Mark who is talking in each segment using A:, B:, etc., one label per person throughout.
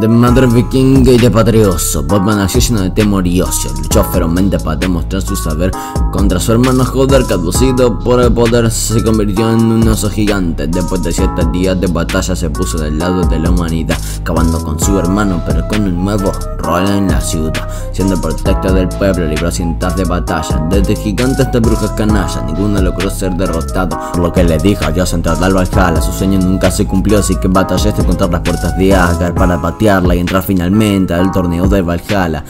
A: de madre vikinga y de padre Batman nació lleno de temor y ocio. Luchó ferozmente para demostrar su saber Contra su hermano Joder, caducido por el poder. Se convirtió en un oso gigante. Después de siete días de batalla se puso del lado de la humanidad Acabando con su hermano pero con un nuevo rol en la ciudad. Siendo protector del pueblo, libró cientos de batallas. Desde gigantes hasta brujas canallas Ninguno logró ser derrotado. Por lo que le dijo adiós entrar al Valhalla. Su sueño nunca se cumplió así que batallaste contra las puertas de Asgard Para y entrar finalmente al torneo de Valhalla.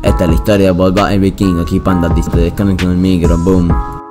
A: Esta es la historia de Boba el Viking, aquí Panda, te con el micro, boom.